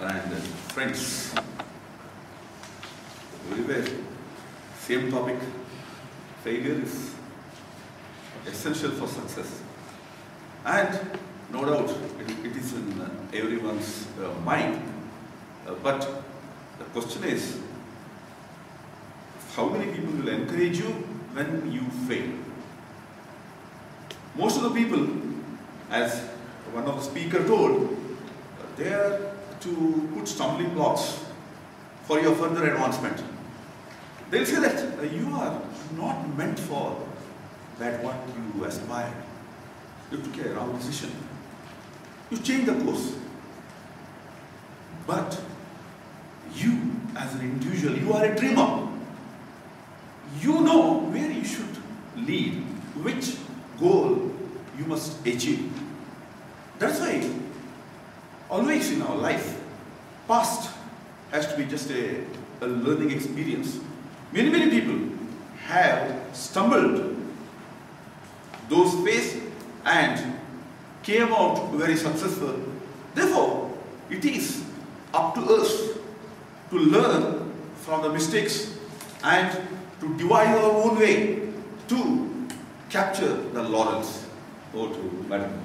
And friends. We were same topic. Failure is essential for success. And no doubt it, it is in uh, everyone's uh, mind. Uh, but the question is, how many people will encourage you when you fail? Most of the people, as one of the speaker told, they are to put stumbling blocks for your further advancement. They'll say that uh, you are not meant for that what you aspired. You took a wrong decision. You changed the course. But you, as an individual, you are a dreamer. You know where you should lead, which goal you must achieve. That's why, always in our life, past has to be just a, a learning experience. Many, many people have stumbled those faced and came out very successful. Therefore, it is up to us to learn from the mistakes and to devise our own way to capture the laurels. Over to Madam.